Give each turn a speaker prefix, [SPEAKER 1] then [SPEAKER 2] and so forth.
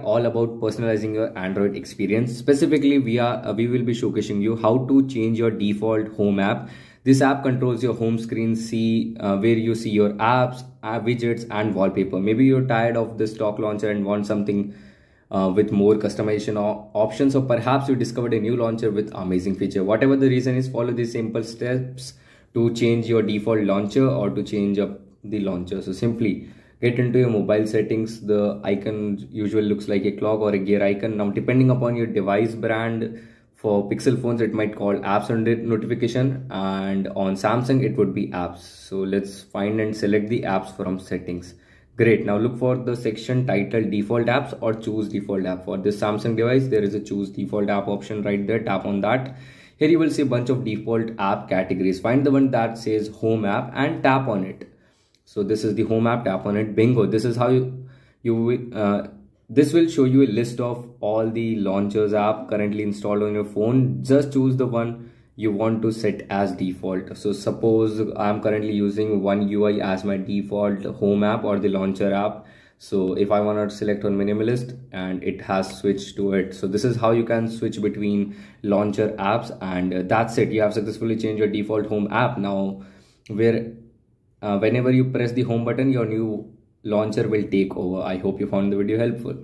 [SPEAKER 1] all about personalizing your android experience. Specifically we are uh, we will be showcasing you how to change your default home app. This app controls your home screen see uh, where you see your apps app widgets and wallpaper. Maybe you're tired of the stock launcher and want something uh, with more customization or options or perhaps you discovered a new launcher with amazing feature. Whatever the reason is follow these simple steps to change your default launcher or to change up the launcher. So simply get into your mobile settings the icon usually looks like a clock or a gear icon. Now depending upon your device brand for pixel phones it might call apps under notification and on samsung it would be apps. So let's find and select the apps from settings. Great. Now look for the section titled default apps or choose default app. For this samsung device there is a choose default app option right there. Tap on that. Here you will see a bunch of default app categories. Find the one that says home app and tap on it so this is the home app tap on it bingo. This is how you you uh, this will show you a list of all the launchers app currently installed on your phone. Just choose the one you want to set as default. So suppose i'm currently using one ui as my default home app or the launcher app. So if i want to select on minimalist and it has switched to it. So this is how you can switch between launcher apps and uh, that's it. You have successfully changed your default home app. Now where uh, whenever you press the home button your new launcher will take over. I hope you found the video helpful